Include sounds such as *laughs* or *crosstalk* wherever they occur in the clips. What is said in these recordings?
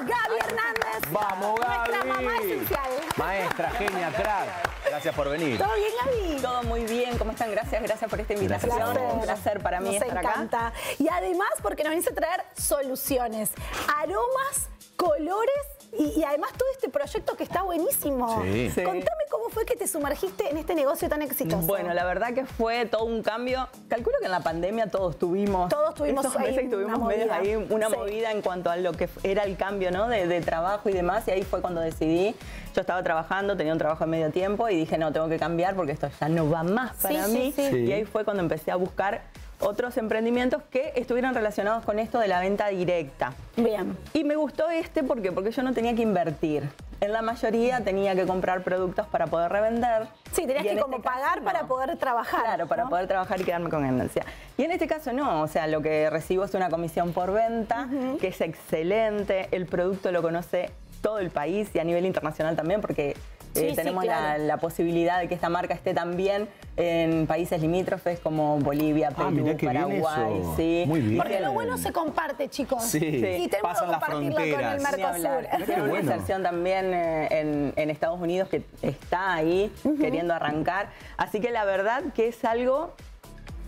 Gaby Hernández. Vamos, Gaby. Nuestra mamá esencial. Maestra, genia, crack. Gracias por venir. ¿Todo bien, Gaby? Todo muy bien, ¿cómo están? Gracias, gracias por esta invitación. Gracias. Un placer para mí Nos estar acá. encanta. Y además porque nos viniste a traer soluciones, aromas, colores y, y además todo este proyecto que está buenísimo. Sí. Sí. Contame cómo fue que te sumergiste en este negocio tan exitoso. Bueno, la verdad que fue todo un cambio. Calculo que en la pandemia todos tuvimos. Todos tuvimos esos ahí meses una tuvimos medios movida. ahí una Sí. movida en cuanto a lo que era el cambio, ¿no? De, de trabajo y demás. Y ahí fue cuando decidí. Yo estaba trabajando, tenía un trabajo de medio tiempo y dije, no, tengo que cambiar porque esto ya no va más para sí, mí. sí. Sí. Y ahí fue cuando empecé a buscar otros emprendimientos que estuvieran relacionados con esto de la venta directa. Bien. Y me gustó este ¿por qué? porque yo no tenía que invertir. En la mayoría tenía que comprar productos para poder revender. Sí, tenías que como este caso, pagar para no. poder trabajar. Claro, para ¿no? poder trabajar y quedarme con ganancia. Y en este caso no, o sea, lo que recibo es una comisión por venta, que es excelente, el producto lo conoce todo el país y a nivel internacional también, porque eh, sí, tenemos la, claro. la posibilidad de que esta marca esté también en países limítrofes como Bolivia, Ah, Perú, Paraguay, eso. sí. Muy bien. Porque lo bueno se comparte, chicos. Sí, y tenemos pasan que las compartirlo con el Mercosur. una bueno. inserción también eh, en, en Estados Unidos que está ahí queriendo arrancar. Así que la verdad que es algo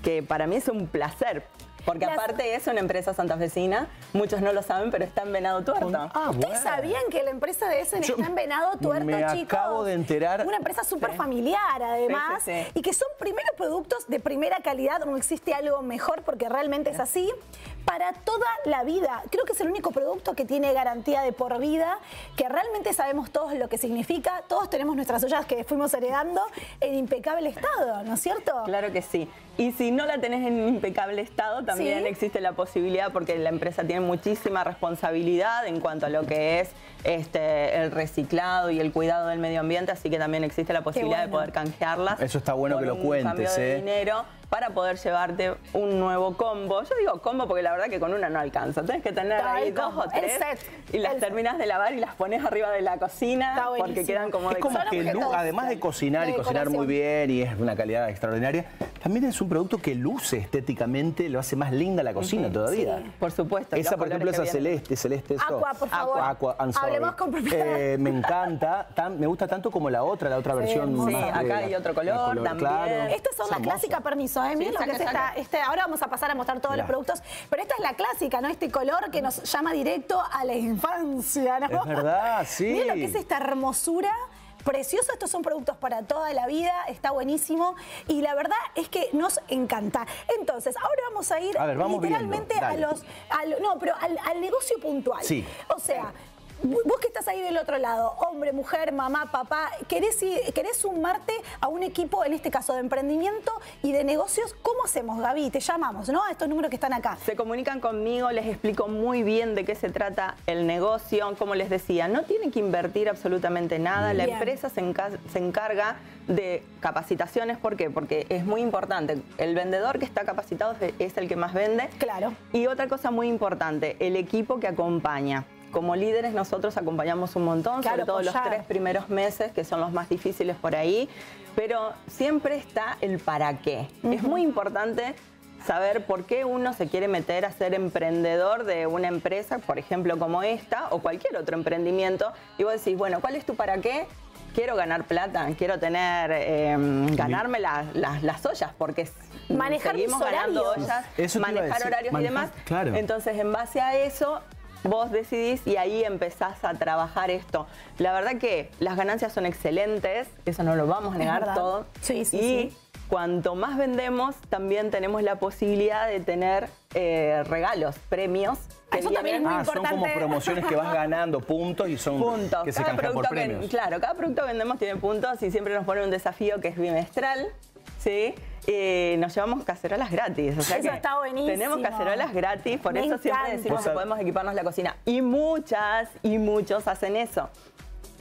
que para mí es un placer. Porque Las- aparte es una empresa santafesina, muchos no lo saben, pero está en Venado Tuerto. Ah, ¿Ustedes bueno. sabían que la empresa de Essen Yo está en Venado Tuerto, me chicos? acabo de enterar. Una empresa súper familiar, además. Sí, sí, sí. Y que son primeros productos de primera calidad, no existe algo mejor porque realmente es así, para toda la vida. Creo que es el único producto que tiene garantía de por vida, que realmente sabemos todos lo que significa. Todos tenemos nuestras ollas que fuimos heredando en impecable estado, ¿no es cierto? Claro que sí. Y si no la tenés en impecable estado, también Sí. existe la posibilidad, porque la empresa tiene muchísima responsabilidad en cuanto a lo que es este, el reciclado y el cuidado del medio ambiente, así que también existe la posibilidad de poder canjearlas. Eso está bueno que lo un cambio de ¿eh? dinero para poder llevarte un nuevo combo. Yo digo combo porque la verdad que con una no alcanza. Tienes que tener Está ahí el dos combo, o el tres set, y las el- terminas de lavar y las pones arriba de la cocina Está porque quedan como Es de como que, lu- además de cocinar de y cocinar muy bien y es una calidad extraordinaria, también es un producto que luce estéticamente, lo hace más linda la cocina todavía. Sí. Por supuesto. Esa, por ejemplo, esa celeste, celeste eso. Aqua, por favor. Aqua, I'm sorry. Hablemos con propiedad. Eh, me encanta, tan- me gusta tanto como la otra, la otra versión. hermosa. Sí, más acá la- hay otro color también. Estas son Es las clásicas, permiso, ¿eh? Miren lo saca, que es esta, este- Ahora vamos a pasar a mostrar todos Mirá. los productos, pero esta es la clásica, ¿no? Este color que nos llama directo a la infancia, ¿no? Es verdad, *laughs* sí. Miren lo que es esta hermosura. Precioso, estos son productos para toda la vida, está buenísimo y la verdad es que nos encanta. Entonces, ahora vamos a ir A ver, vamos literalmente viendo, a los, a lo- no, pero al, al negocio puntual. Sí. O sea, Vos que estás ahí del otro lado, hombre, mujer, mamá, papá, ¿querés, ir- querés sumarte a un equipo, en este caso de emprendimiento y de negocios? ¿Cómo hacemos, Gaby? Te llamamos, ¿no? A estos números que están acá. Se comunican conmigo, les explico muy bien de qué se trata el negocio. Como les decía, no tienen que invertir absolutamente nada. La empresa se, enca- se encarga de capacitaciones. ¿Por qué? Porque es muy importante. El vendedor que está capacitado es el que más vende. Claro. Y otra cosa muy importante, el equipo que acompaña. Como líderes nosotros acompañamos un montón, Claro, sobre todo los tres primeros meses, que son los más difíciles por ahí, pero siempre está el para qué. Es muy importante saber por qué uno se quiere meter a ser emprendedor de una empresa, por ejemplo como esta, o cualquier otro emprendimiento, y vos decís, bueno, ¿cuál es tu para qué? Quiero ganar plata, quiero tener, eh, ganarme la- las- las ollas, porque Manejar seguimos ganando horarios. ollas, Eso manejar horarios manejar- y demás. claro. Entonces, en base a eso, vos decidís y ahí empezás a trabajar esto. La verdad que las ganancias son excelentes, eso no lo vamos a negar todo. Sí, sí, y sí. cuanto más vendemos, también tenemos la posibilidad de tener eh, regalos, premios. que Eso también es muy Ah, son como importante. promociones que vas ganando puntos y son puntos. que se Cada canjean por producto que- premios. claro, cada producto que vendemos tiene puntos y siempre nos ponen un desafío que es bimestral. ¿Sí? Eh, nos llevamos cacerolas gratis. O sea Eso que está buenísimo. Tenemos cacerolas gratis, por Me eso siempre decimos que podemos equiparnos la cocina. Y muchas y muchos hacen eso.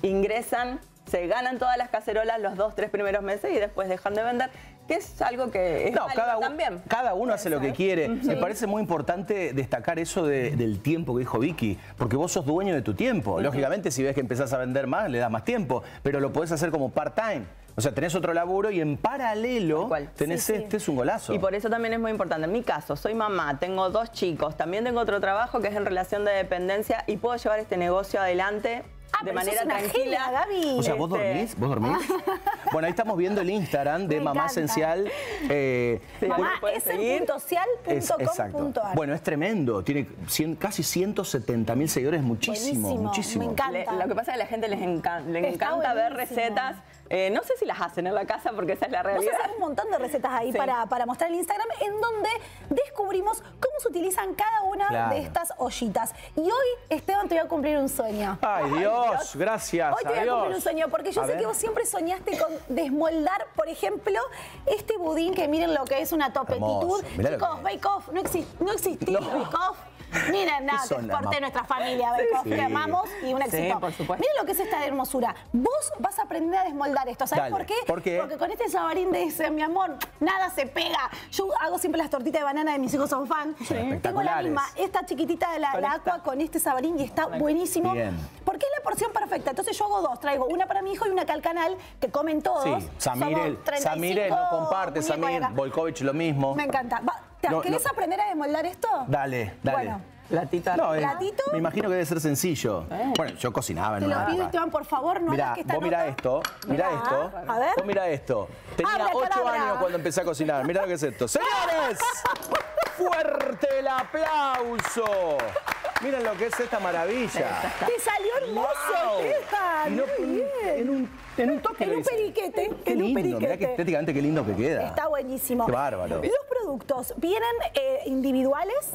Ingresan, se ganan todas las cacerolas los dos, tres primeros meses y después dejan de vender, que es algo que es No, cada, u- también. cada uno hace lo que quiere. Me parece muy importante destacar eso de- del tiempo que dijo Vicky, porque vos sos dueño de tu tiempo. Lógicamente, si ves que empezás a vender más, le das más tiempo, pero lo podés hacer como part-time. O sea, tenés otro laburo y en paralelo tenés Sí, sí. este, es un golazo. Y por eso también es muy importante. En mi caso, soy mamá, tengo dos chicos, también tengo otro trabajo que es en relación de dependencia y puedo llevar este negocio adelante Ah, de manera tranquila. genia, Gaby. O sea, ¿vos Este- dormís? ¿Vos dormís? *laughs* bueno, ahí estamos viendo el Instagram de Me Mamá encanta. Esencial. eh, Sí, Mamá, uno puede es el seguir. punto social es- punto com exacto. punto ar. Bueno, es tremendo. Tiene cien- casi 170 mil seguidores, muchísimo, Buenísimo, muchísimo. me encanta. Le- lo que pasa es que a la gente les encan- le Está encanta ver recetas. Eh, no sé si las hacen en la casa porque esa es la Vos realidad. haces un montón de recetas ahí Sí. para, para mostrar en Instagram, en donde descubrimos cómo se utilizan cada una Claro. de estas ollitas. Y hoy, Esteban, te voy a cumplir un sueño. Ay, Dios, gracias. Hoy te voy a cumplir un sueño, porque yo A sé ver. que vos siempre soñaste con desmoldar, por ejemplo, este budín que miren lo que es una topetitud. Chicos, Bake Off, no, exi- no existía No. Bake Off. Miren, *laughs* nada, ¿Qué que son es las parte de nuestra familia, Off, Sí. que amamos y un Sí, éxito. por supuesto. Miren lo que es esta hermosura. Vos vas a aprender a desmoldar esto. ¿Sabes Dale. por qué? ¿Por qué? Porque con este sabarín de ese, mi amor, nada se pega. Yo hago siempre las tortitas de banana de mis hijos son fan. Tengo la misma, esta chiquitita de la, la aqua con este sabarín y está buenísimo. Bien. Porque es la porción perfecta. Entonces yo hago dos. Traigo una para mi hijo y una acá al canal que comen todos. Sí, Samire, Somos 35 Samire no comparte, Samir. Volkovich lo mismo. Me encanta. Va, ¿te- No, ¿Querés no. aprender a desmoldar esto? Dale, dale. Bueno. Platita. No, eh, ¿Platito? me imagino que debe ser sencillo. Bueno, yo cocinaba en Te lo pido. Esteban, por favor, no Mirá, hagas que esta vos mirá nota- esto, mirá Mirá, esto. A ver. Vos mirá esto. Tenía Abre, 8 cadabra. años cuando empecé a cocinar. Mirá lo que es esto. ¡Señores! *laughs* ¡Fuerte el aplauso! Miren lo que es esta maravilla. Te salió hermoso, ¡Wow! No- Muy bien. en un, en un toque En un periquete. Qué en un lindo, mirá que periquete. estéticamente qué lindo que queda. Está buenísimo. Qué bárbaro. Los productos vienen eh, individuales.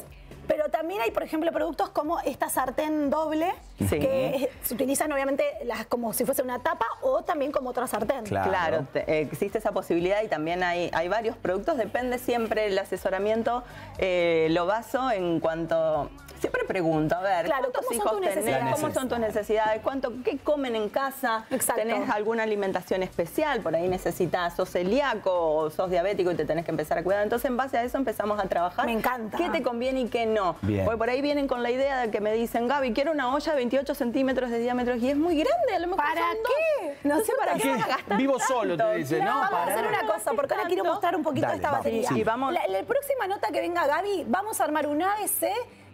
Pero también hay, por ejemplo, productos como esta sartén doble, Sí. que se utilizan obviamente las, como si fuese una tapa o también como otra sartén. Claro. Claro, te- eh, existe esa posibilidad y también hay, hay varios productos. Depende siempre el asesoramiento, eh, lo baso en cuanto. Siempre pregunto, a ver, Claro, ¿cuántos ¿cómo son hijos tus tenés? necesidades? ¿Cómo son tus necesidades? ¿Cuánto, ¿Qué comen en casa? Exacto. ¿Tenés alguna alimentación especial? Por ahí necesitas, sos celíaco o sos diabético y te tenés que empezar a cuidar. Entonces, en base a eso empezamos a trabajar. Me encanta. ¿Qué te conviene y qué no? Bien. Porque por ahí vienen con la idea de que me dicen, Gaby, quiero una olla de 28 centímetros de diámetro y es muy grande. A lo mejor ¿Para son dos. qué? No sé para ¿para qué. qué vas a gastar Vivo solo, te tanto? dice, ¿no? Vamos a Para. hacer una cosa, porque ahora quiero mostrar un poquito Dale, esta vamos, batería. sí. Y vamos- La, la próxima nota que venga Gaby, vamos a armar un ABC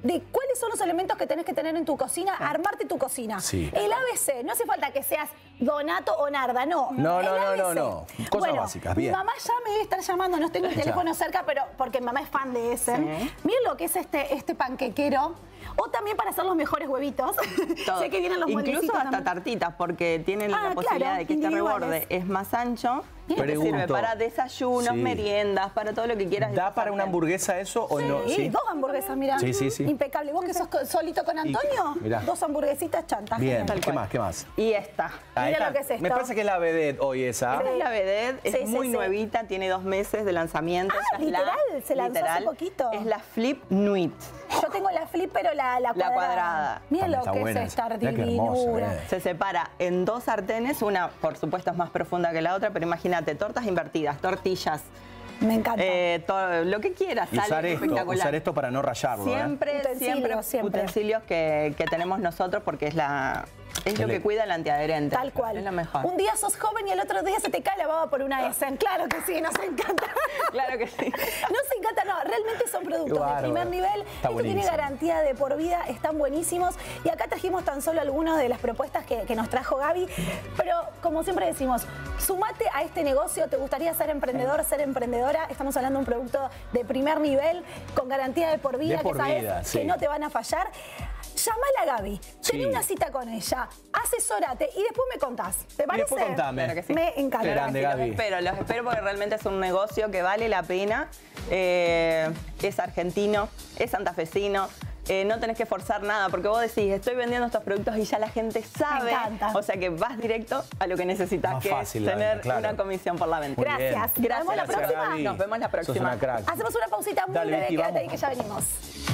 de cuáles son los elementos que tenés que tener en tu cocina, armarte tu cocina. Sí. El ABC, no hace falta que seas Donato o Narda, no. No, no, no, no, no. Cosas Bueno, básicas, Mi bien. mamá ya me debe estar llamando, no tengo el Ya. teléfono cerca, pero porque mi mamá es fan de ese. Sí. Miren lo que es este, este panquequero. O también para hacer los mejores huevitos. *laughs* Sé que vienen los Incluso hasta también. tartitas, porque tienen Ah, la posibilidad claro, de que este reborde es más ancho. Y te sirve para desayunos, Sí. meriendas, para todo lo que quieras. ¿Da para una hamburguesa eso o no? Sí, dos hamburguesas, mira. Sí, sí, sí. Impecable. ¿Vos que sos solito con Antonio? mirá. Dos hamburguesitas chantas. Bien. ¿qué más? ¿Qué más? Y esta. Ah, Mira esta- lo que es esto. Me parece que es la vedette hoy esa. Esta es la vedette, es Sí, muy sí. nuevita, tiene dos meses de lanzamiento. Ah, es la- literal, se lanzó hace poquito. Es la Flip Nuit. Yo tengo la flip, pero la, la La cuadrada. cuadrada. Miren lo que buena es esta esa. Eh. Se separa en dos sartenes, una por supuesto es más profunda que la otra, pero imagínate, tortas invertidas, tortillas, Me encanta. eh, to- lo que quieras, sale usar esto, espectacular. usar esto para no rayarlo. ¿eh? Siempre, Utensilios, siempre, siempre. utensilios que, que tenemos nosotros porque es la es lo que cuida el antiadherente. Tal cual. Es lo mejor. Un día sos joven y el otro día se te cae la baba por una Essen. Claro que sí, nos encanta. *laughs* Claro que sí. *laughs* Nos encanta, no, realmente son productos de primer nivel. Está Esto tiene garantía de por vida, están buenísimos. Y acá trajimos tan solo algunas de las propuestas que, que nos trajo Gaby. Pero como siempre decimos, sumate a este negocio. ¿Te gustaría ser emprendedor, ser emprendedora? Estamos hablando de un producto de primer nivel, con garantía de por vida, De por que sabes vida, sí. que no te van a fallar. Llamala a Gaby, Sí. tené una cita con ella, asesórate y después me contás. ¿Te parece? después contame. Claro que sí. Me encanta. Qué grande, los espero, los espero porque realmente es un negocio que vale la pena. Eh, es argentino, es santafesino. eh, no tenés que forzar nada, porque vos decís, estoy vendiendo estos productos y ya la gente sabe. encanta. O sea que vas directo a lo que necesitas, Más que fácil es tener venta, claro. una comisión por la venta. Muy bien. Gracias. Nos vemos la Gracias, próxima. Nos vemos la próxima. una crack. Hacemos una pausita muy Dale, breve, Vicky, quédate vamos. ahí que ya venimos.